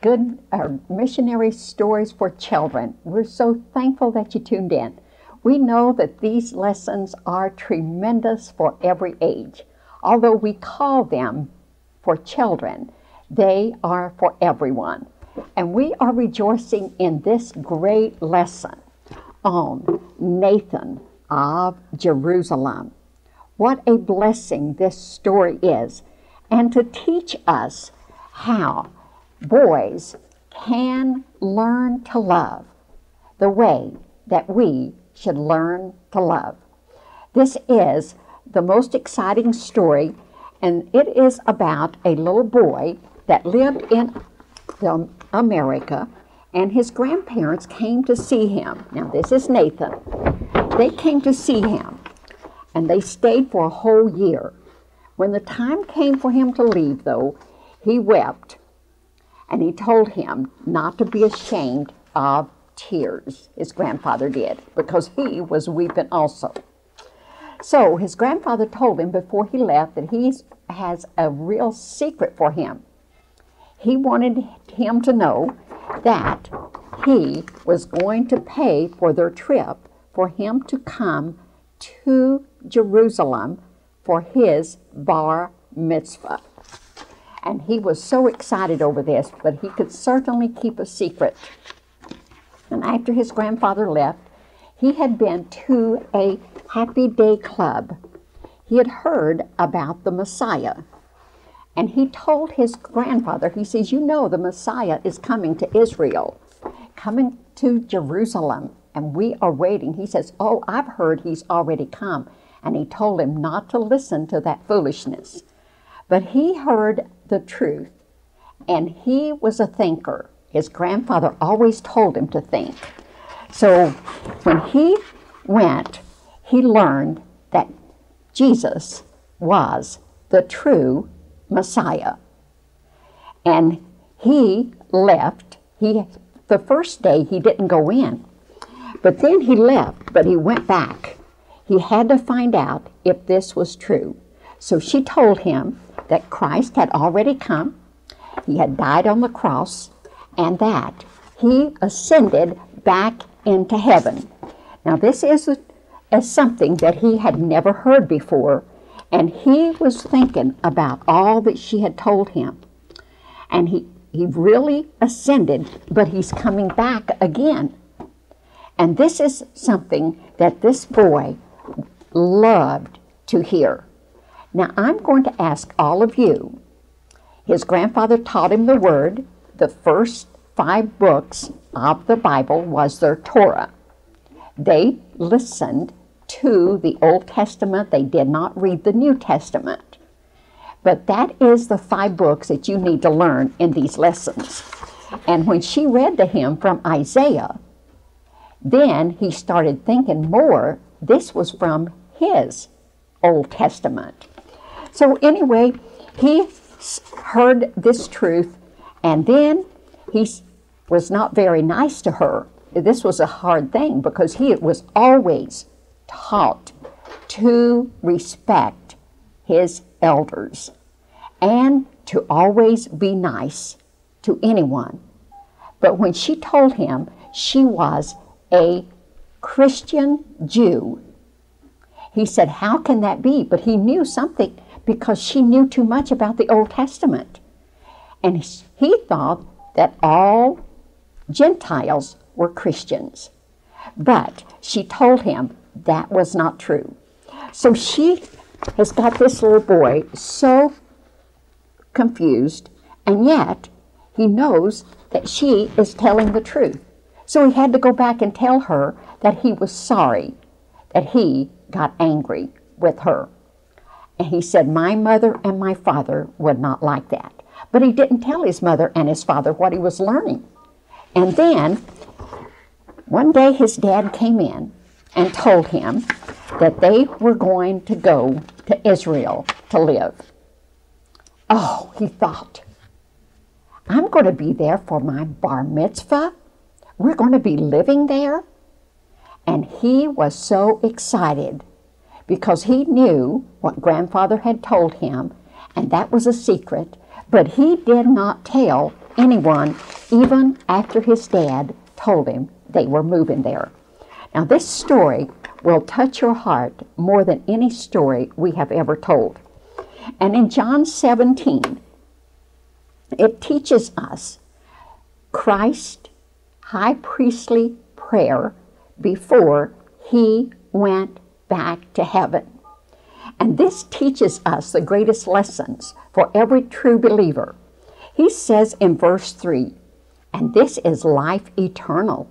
good our missionary stories for children. We're so thankful that you tuned in. We know that these lessons are tremendous for every age. Although we call them for children, they are for everyone. And we are rejoicing in this great lesson on Nathan of Jerusalem. What a blessing this story is, and to teach us how boys can learn to love the way that we should learn to love. This is the most exciting story, and it is about a little boy that lived in the America, and his grandparents came to see him. Now, this is Nathan. They came to see him, and they stayed for a whole year. When the time came for him to leave, though, he wept, and he told him not to be ashamed of tears, his grandfather did, because he was weeping also. So his grandfather told him before he left that he has a real secret for him. He wanted him to know that he was going to pay for their trip for him to come to Jerusalem for his bar mitzvah. And he was so excited over this, but he could certainly keep a secret. And after his grandfather left, he had been to a Happy Day Club. He had heard about the Messiah. And he told his grandfather, he says, You know, the Messiah is coming to Israel, coming to Jerusalem, and we are waiting. He says, Oh, I've heard he's already come. And he told him not to listen to that foolishness. But he heard the truth, and he was a thinker. His grandfather always told him to think. So when he went, he learned that Jesus was the true Messiah. And he left. He the first day he didn't go in. But then he left, but he went back. He had to find out if this was true. So she told him that Christ had already come, he had died on the cross, and that he ascended back into heaven. Now, this is, a, something that he had never heard before, and he was thinking about all that she had told him. And he, he really ascended, but he's coming back again. And this is something that this boy loved to hear. Now, I'm going to ask all of you. His grandfather taught him the word. The first five books of the Bible was their Torah. They listened to the Old Testament. They did not read the New Testament. But that is the five books that you need to learn in these lessons. And when she read to him from Isaiah, then he started thinking more. This was from his Old Testament. So, anyway, he heard this truth, and then he was not very nice to her. This was a hard thing because he was always taught to respect his elders and to always be nice to anyone. But when she told him she was a Christian Jew, he said, How can that be? But he knew something because she knew too much about the Old Testament. And he thought that all Gentiles were Christians. But she told him that was not true. So she has got this little boy so confused, and yet he knows that she is telling the truth. So he had to go back and tell her that he was sorry that he got angry with her. And he said, My mother and my father would not like that. But he didn't tell his mother and his father what he was learning. And then One day his dad came in and told him that they were going to go to Israel to live. Oh, he thought, I'm going to be there for my bar mitzvah. We're going to be living there. And he was so excited because he knew what grandfather had told him, and that was a secret, but he did not tell anyone, even after his dad told him they were moving there. Now, this story will touch your heart more than any story we have ever told. And in John 17, it teaches us Christ high priestly prayer before he went back to heaven. And this teaches us the greatest lessons for every true believer. He says in verse 3, and this is life eternal.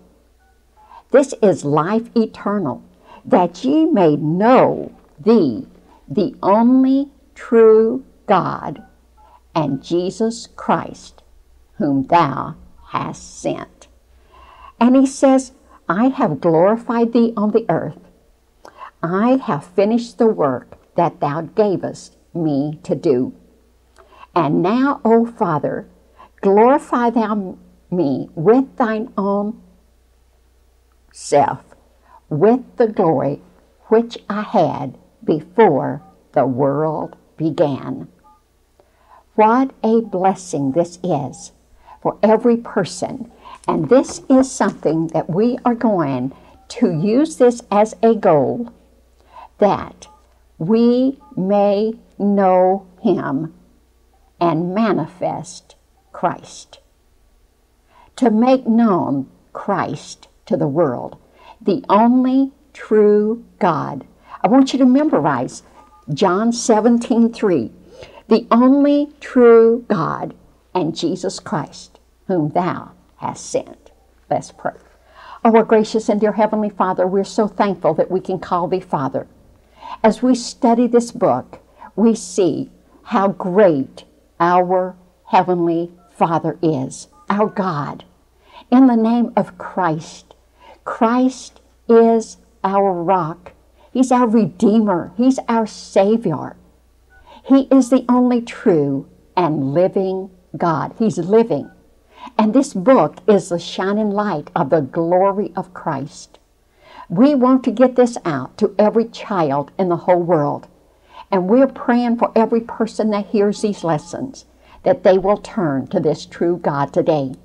This is life eternal, that ye may know thee, the only true God, and Jesus Christ, whom thou hast sent. And he says, I have glorified thee on the earth. I have finished the work that thou gavest me to do. And now, O Father, glorify thou me with thine own self, with the glory which I had before the world began. What a blessing this is for every person. And this is something that we are going to use this as a goal that we may know Him and manifest Christ. To make known Christ to the world, the only true God. I want you to memorize John 17 3. The only true God and Jesus Christ, whom thou hast sent. Let's pray. Oh, our gracious and dear Heavenly Father, we're so thankful that we can call thee Father. As we study this book, we see how great our Heavenly Father is, our God. In the name of Christ, Christ is our rock. He's our Redeemer. He's our Savior. He is the only true and living God. He's living. And this book is the shining light of the glory of Christ. We want to get this out to every child in the whole world. And we're praying for every person that hears these lessons that they will turn to this true God today.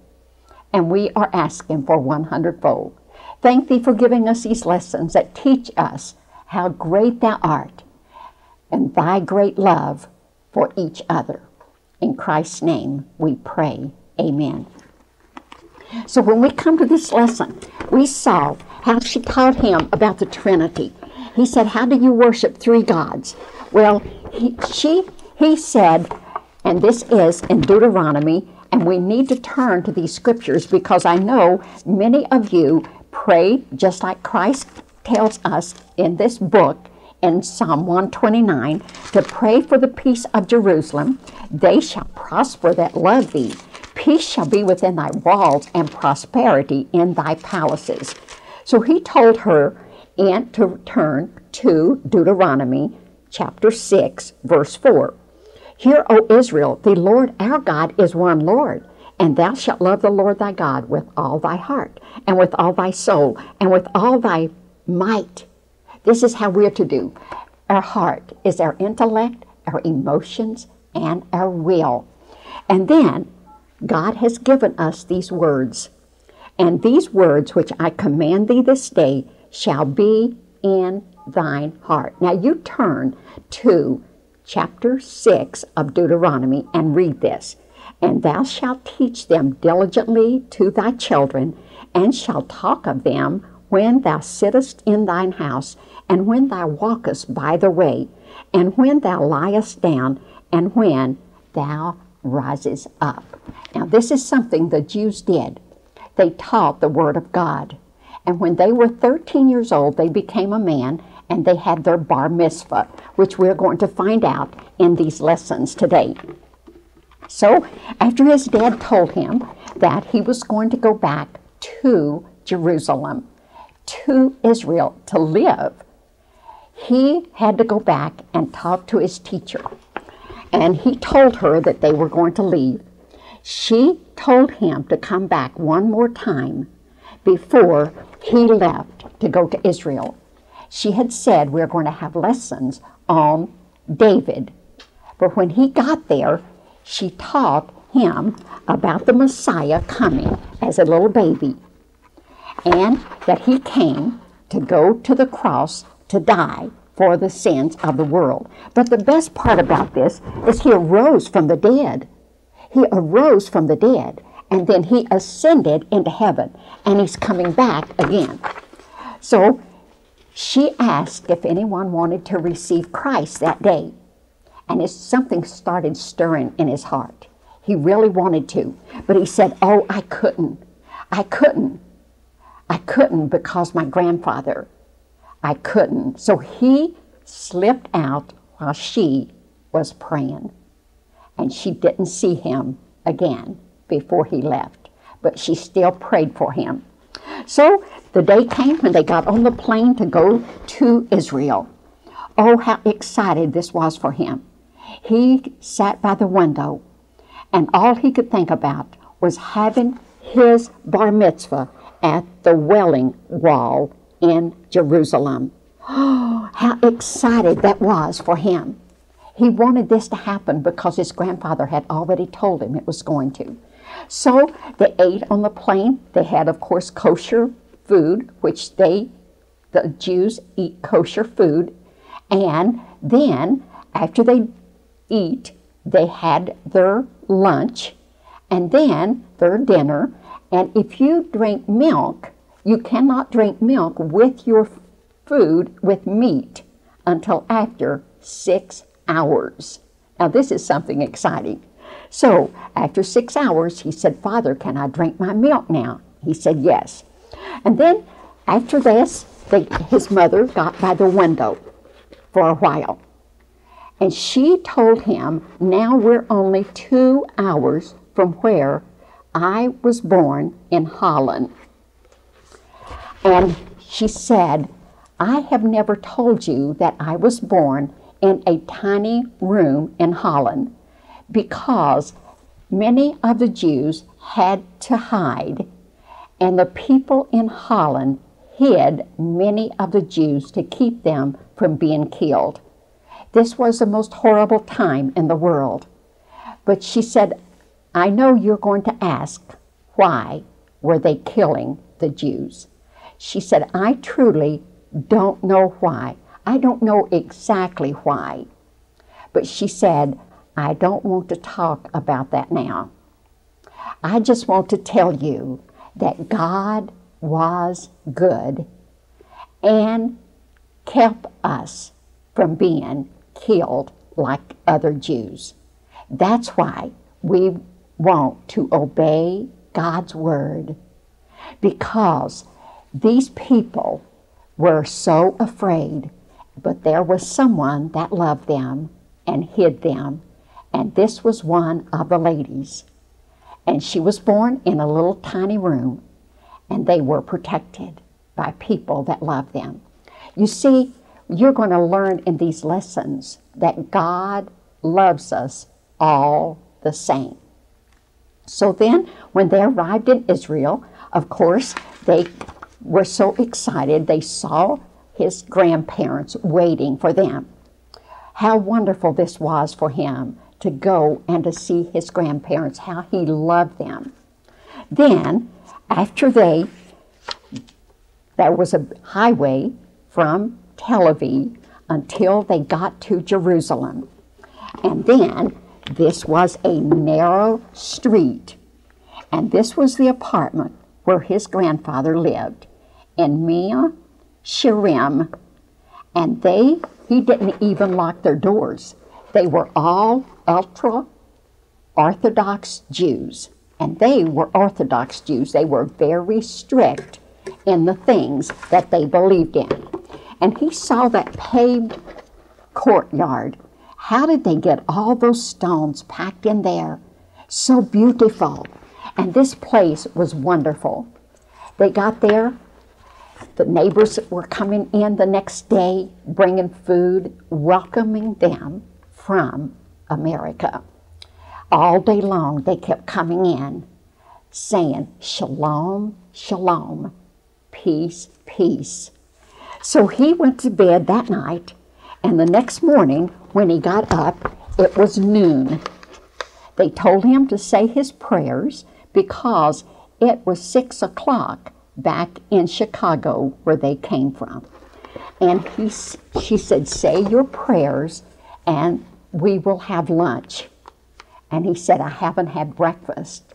And we are asking for 100 fold. Thank thee for giving us these lessons that teach us how great thou art and thy great love for each other. In Christ's name we pray. Amen. So when we come to this lesson, we saw how she taught him about the Trinity. He said, How do you worship three gods? Well, he, she, he said, and this is in Deuteronomy, and we need to turn to these scriptures because I know many of you pray just like Christ tells us in this book in Psalm 129 to pray for the peace of Jerusalem. They shall prosper that love thee. Peace shall be within thy walls and prosperity in thy palaces. So he told her and to turn to Deuteronomy chapter 6, verse 4. Hear, O Israel, the Lord our God is one Lord, and thou shalt love the Lord thy God with all thy heart, and with all thy soul, and with all thy might. This is how we're to do. Our heart is our intellect, our emotions, and our will. And then God has given us these words and these words which I command thee this day shall be in thine heart. Now you turn to chapter 6 of Deuteronomy and read this. And thou shalt teach them diligently to thy children, and shalt talk of them when thou sittest in thine house, and when thou walkest by the way, and when thou liest down, and when thou risest up. Now, this is something the Jews did they taught the Word of God. And when they were 13 years old, they became a man and they had their bar mitzvah, which we're going to find out in these lessons today. So, after his dad told him that he was going to go back to Jerusalem to Israel to live, he had to go back and talk to his teacher. And he told her that they were going to leave. She told him to come back one more time before he left to go to Israel. She had said we're going to have lessons on David. But when he got there, she taught him about the Messiah coming as a little baby and that he came to go to the cross to die for the sins of the world. But the best part about this is he arose from the dead. He arose from the dead and then he ascended into heaven and he's coming back again. So she asked if anyone wanted to receive Christ that day. And something started stirring in his heart. He really wanted to, but he said, Oh, I couldn't. I couldn't. I couldn't because my grandfather. I couldn't. So he slipped out while she was praying. And she didn't see him again before he left, but she still prayed for him. So the day came when they got on the plane to go to Israel. Oh, how excited this was for him. He sat by the window, and all he could think about was having his bar mitzvah at the Wailing Wall in Jerusalem. Oh, how excited that was for him. He wanted this to happen because his grandfather had already told him it was going to. So they ate on the plane. They had, of course, kosher food, which they, the Jews, eat kosher food. And then, after they eat, they had their lunch and then their dinner. And if you drink milk, you cannot drink milk with your food with meat until after six hours. Now, this is something exciting. So, after six hours, he said, Father, can I drink my milk now? He said, Yes. And then, after this, they, his mother got by the window for a while. And she told him, Now we're only two hours from where I was born in Holland. And she said, I have never told you that I was born in a tiny room in Holland because many of the Jews had to hide, and the people in Holland hid many of the Jews to keep them from being killed. This was the most horrible time in the world. But she said, I know you're going to ask, why were they killing the Jews? She said, I truly don't know why. I don't know exactly why. But she said, I don't want to talk about that now. I just want to tell you that God was good and kept us from being killed like other Jews. That's why we want to obey God's word because these people were so afraid, but there was someone that loved them and hid them and this was one of the ladies. And she was born in a little tiny room, and they were protected by people that loved them. You see, you're going to learn in these lessons that God loves us all the same. So then, when they arrived in Israel, of course, they were so excited. They saw his grandparents waiting for them. How wonderful this was for him to go and to see his grandparents, how he loved them. Then, after they, there was a highway from Tel Aviv until they got to Jerusalem. And then this was a narrow street. And this was the apartment where his grandfather lived And Mea Shearim. And they, he didn't even lock their doors. They were all ultra Orthodox Jews, and they were Orthodox Jews. They were very strict in the things that they believed in. And he saw that paved courtyard. How did they get all those stones packed in there? So beautiful. And this place was wonderful. They got there. The neighbors were coming in the next day, bringing food, welcoming them from America. All day long, they kept coming in saying, Shalom, Shalom, peace, peace. So he went to bed that night, and the next morning, when he got up, it was noon. They told him to say his prayers because it was six o'clock back in Chicago where they came from. And he, she said, Say your prayers and we will have lunch. And he said, I haven't had breakfast.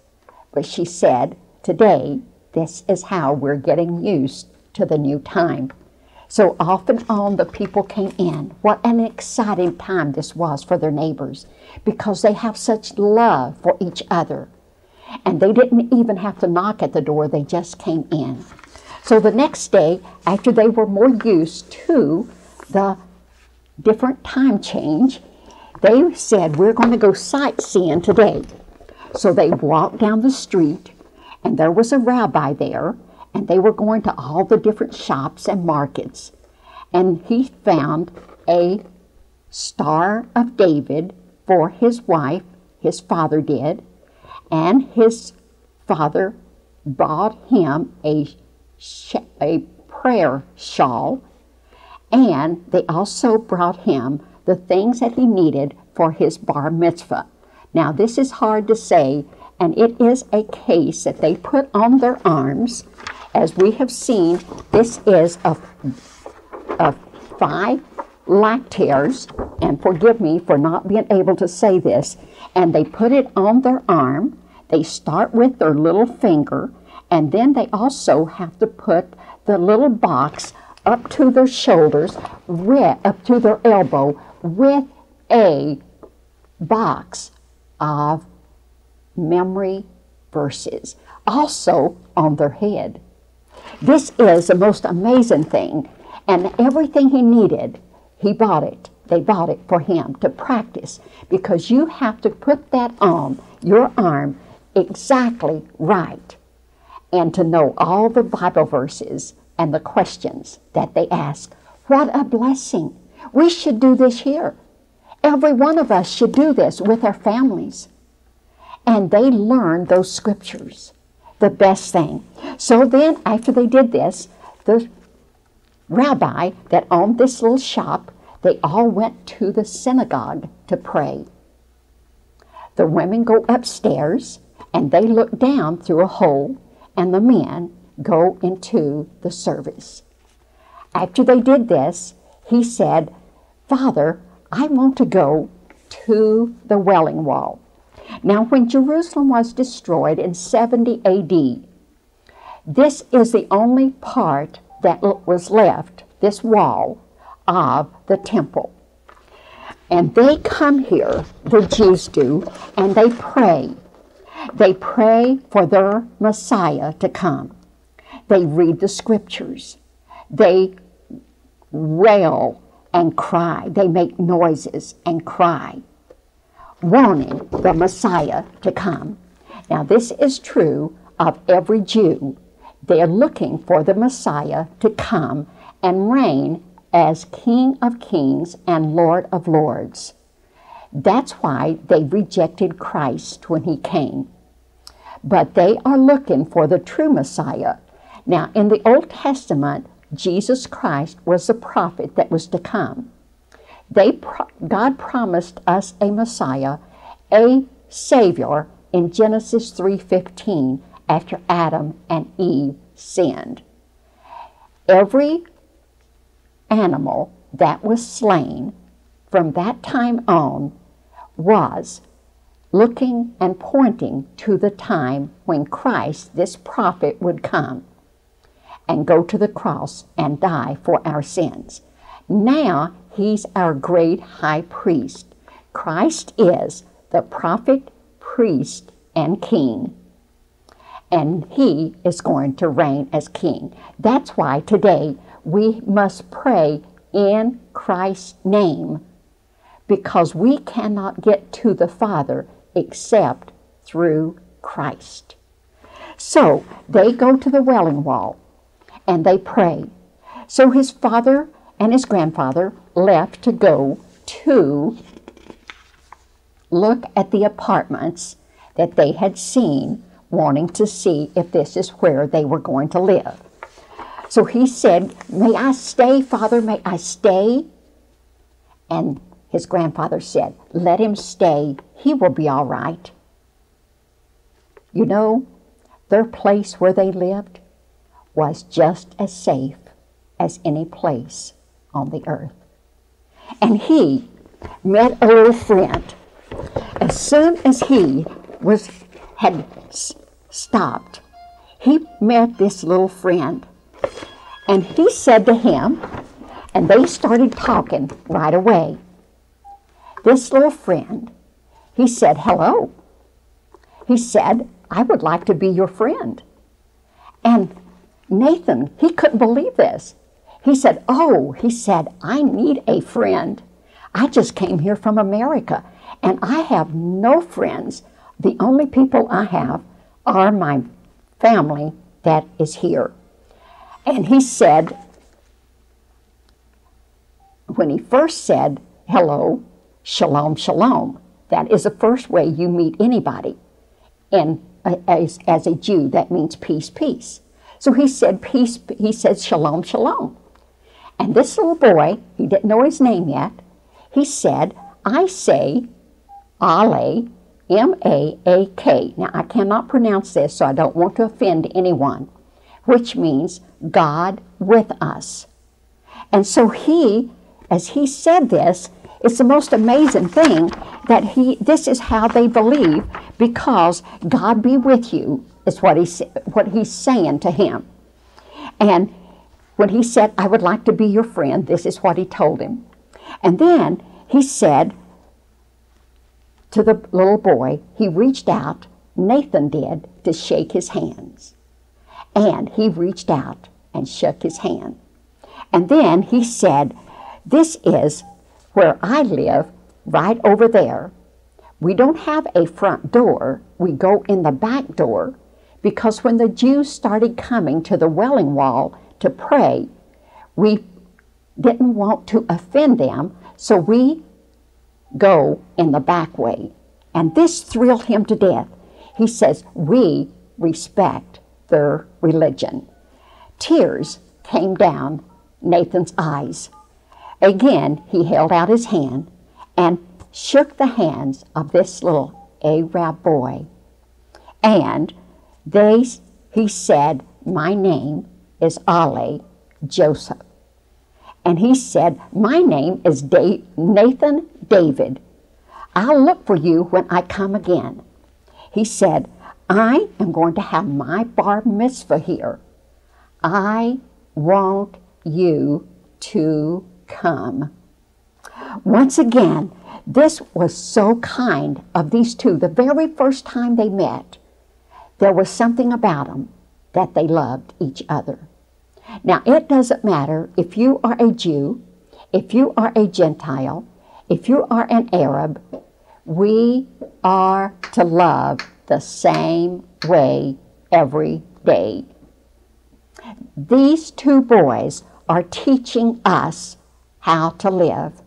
But she said, Today, this is how we're getting used to the new time. So off and on the people came in. What an exciting time this was for their neighbors because they have such love for each other. And they didn't even have to knock at the door, they just came in. So the next day, after they were more used to the different time change, they said, We're going to go sightseeing today. So they walked down the street, and there was a rabbi there, and they were going to all the different shops and markets. And he found a Star of David for his wife, his father did, and his father bought him a, a prayer shawl, and they also brought him the things that he needed for his bar mitzvah. Now, this is hard to say, and it is a case that they put on their arms. As we have seen, this is a, a five lactaires, and forgive me for not being able to say this, and they put it on their arm. They start with their little finger, and then they also have to put the little box up to their shoulders, with, up to their elbow, with a box of memory verses, also on their head. This is the most amazing thing, and everything he needed he bought it. They bought it for him to practice because you have to put that on your arm exactly right and to know all the Bible verses and the questions that they ask. What a blessing! We should do this here. Every one of us should do this with our families. And they learn those scriptures. The best thing. So then, after they did this, the rabbi that owned this little shop, they all went to the synagogue to pray. The women go upstairs and they look down through a hole, and the men go into the service. After they did this, he said, Father, I want to go to the Wailing Wall. Now, when Jerusalem was destroyed in 70 AD, this is the only part that was left, this wall of the temple. And they come here, the Jews do, and they pray. They pray for their Messiah to come. They read the scriptures. They wail and cry. They make noises and cry, wanting the Messiah to come. Now, this is true of every Jew they're looking for the Messiah to come and reign as King of Kings and Lord of Lords. That's why they rejected Christ when he came. But they are looking for the true Messiah. Now, in the Old Testament, Jesus Christ was the prophet that was to come. They, God promised us a Messiah, a Savior in Genesis 3:15 after Adam and Eve sinned. Every animal that was slain from that time on was looking and pointing to the time when Christ, this prophet, would come and go to the cross and die for our sins. Now he's our great high priest. Christ is the prophet, priest, and king and he is going to reign as king. That's why today we must pray in Christ's name because we cannot get to the Father except through Christ. So they go to the Wailing Wall and they pray. So his father and his grandfather left to go to look at the apartments that they had seen, wanting to see if this is where they were going to live. So he said, May I stay, Father? May I stay? And his grandfather said, Let him stay. He will be all right. You know, their place where they lived was just as safe as any place on the earth. And he met a little friend. As soon as he was had stopped, he met this little friend. And he said to him, and they started talking right away. This little friend, he said, Hello. He said, I would like to be your friend. And Nathan, he couldn't believe this. He said, Oh, he said, I need a friend. I just came here from America and I have no friends. The only people I have are my family that is here. And he said, when he first said, hello, shalom, shalom, that is the first way you meet anybody. And as, as a Jew, that means peace, peace. So he said, peace, he said, shalom, shalom. And this little boy, he didn't know his name yet, he said, I say, Ale, M A A K. Now, I cannot pronounce this, so I don't want to offend anyone, which means God with us. And so he, as he said this, it's the most amazing thing that he, this is how they believe because God be with you is what, he, what he's saying to him. And when he said, I would like to be your friend, this is what he told him. And then he said to the little boy, he reached out, Nathan did, to shake his hands. And he reached out and shook his hand. And then he said, This is where I live, right over there. We don't have a front door, we go in the back door because when the Jews started coming to the Wailing Wall to pray, we didn't want to offend them, so we go in the back way. And this thrilled him to death. He says, We respect their religion. Tears came down Nathan's eyes. Again, he held out his hand and shook the hands of this little Arab boy. And they, he said, My name is Ali Joseph. And he said, My name is Nathan David. I'll look for you when I come again. He said, I am going to have my bar mitzvah here. I want you to come. Once again, this was so kind of these two. The very first time they met, there was something about them that they loved each other. Now, it doesn't matter if you are a Jew, if you are a Gentile, if you are an Arab, we are to love the same way every day. These two boys are teaching us how to live,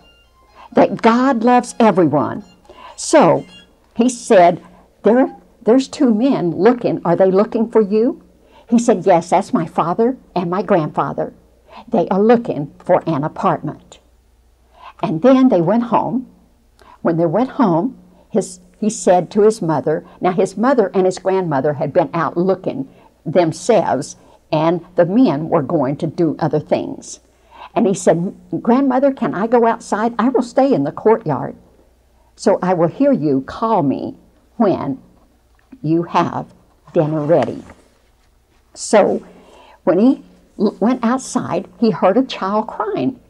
that God loves everyone. So he said, there, There's two men looking. Are they looking for you? He said, Yes, that's my father and my grandfather. They are looking for an apartment. And then they went home. When they went home, his, he said to his mother, now his mother and his grandmother had been out looking themselves, and the men were going to do other things. And he said, Grandmother, can I go outside? I will stay in the courtyard. So I will hear you call me when you have dinner ready. So when he went outside, he heard a child crying,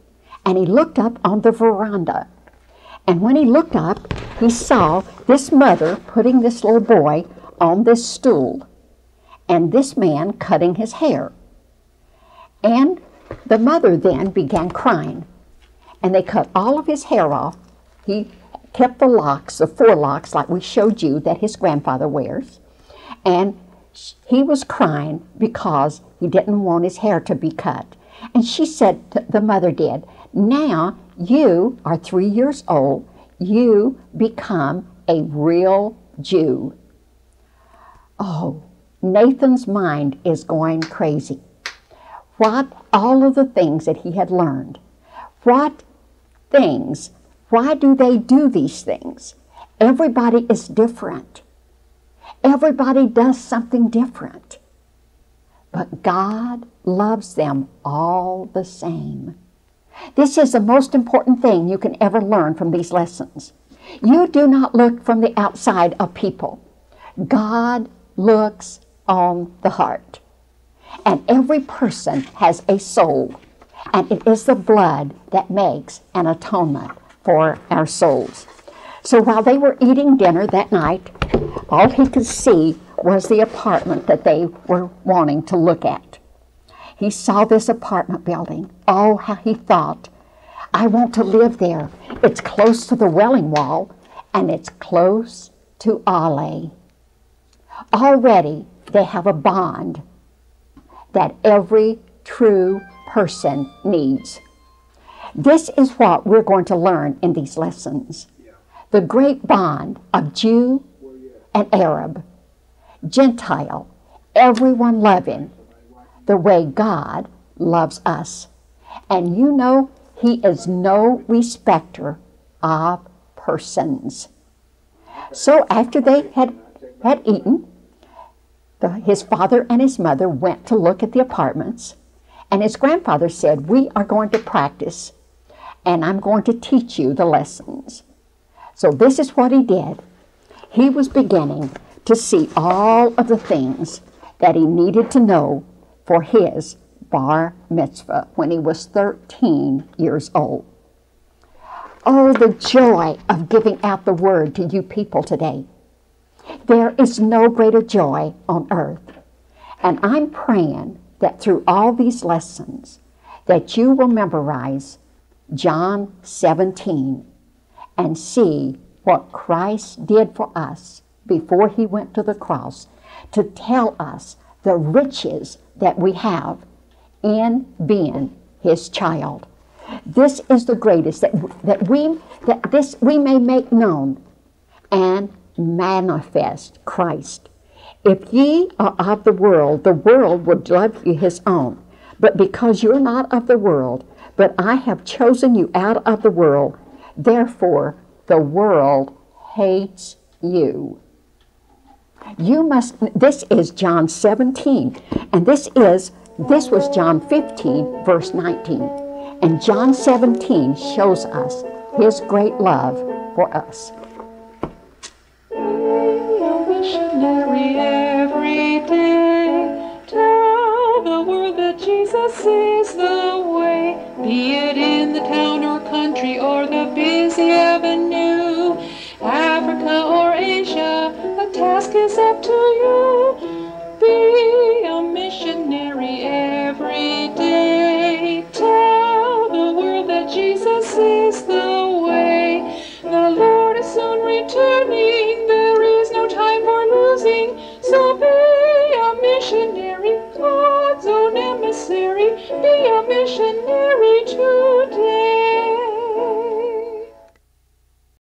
and he looked up on the veranda. And when he looked up, he saw this mother putting this little boy on this stool, and this man cutting his hair. And the mother then began crying, and they cut all of his hair off. He kept the locks, the four locks, like we showed you that his grandfather wears, and He was crying because he didn't want his hair to be cut. And she said, the mother did, Now you are three years old, you become a real Jew. Oh, Nathan's mind is going crazy. What all of the things that he had learned, what things, why do they do these things? Everybody is different. Everybody does something different. But God loves them all the same. This is the most important thing you can ever learn from these lessons. You do not look from the outside of people. God looks on the heart. And every person has a soul, and it is the blood that makes an atonement for our souls. So while they were eating dinner that night, all he could see was the apartment that they were wanting to look at. He saw this apartment building. Oh, how he thought, I want to live there. It's close to the Wailing Wall and it's close to Ali. Already they have a bond that every true person needs. This is what we're going to learn in these lessons. The great bond of Jew and Arab, Gentile, everyone loving the way God loves us. And you know, He is no respecter of persons. So after they had, had eaten, the, his father and his mother went to look at the apartments. And his grandfather said, We are going to practice, and I'm going to teach you the lessons. So this is what he did. He was beginning to see all of the things that he needed to know for his bar mitzvah when he was 13 years old. Oh, the joy of giving out the word to you people today. There is no greater joy on earth. And I'm praying that through all these lessons that you will memorize John 17 and see what Christ did for us before he went to the cross to tell us the riches that we have in being his child. This is the greatest that, that we that this we may make known and manifest Christ. If ye are of the world, the world would love you his own. But because you're not of the world, but I have chosen you out of the world, therefore the world hates you. You must, this is John 17, and this is, this was John 15, verse 19. And John 17 shows us his great love for us. Jesus is the way, be it in the town or country or the busy avenue, task is up to you. Be a missionary every day. Tell the world that Jesus is the way. The Lord is soon returning. There is no time for losing. So be a missionary, God's own emissary. Be a missionary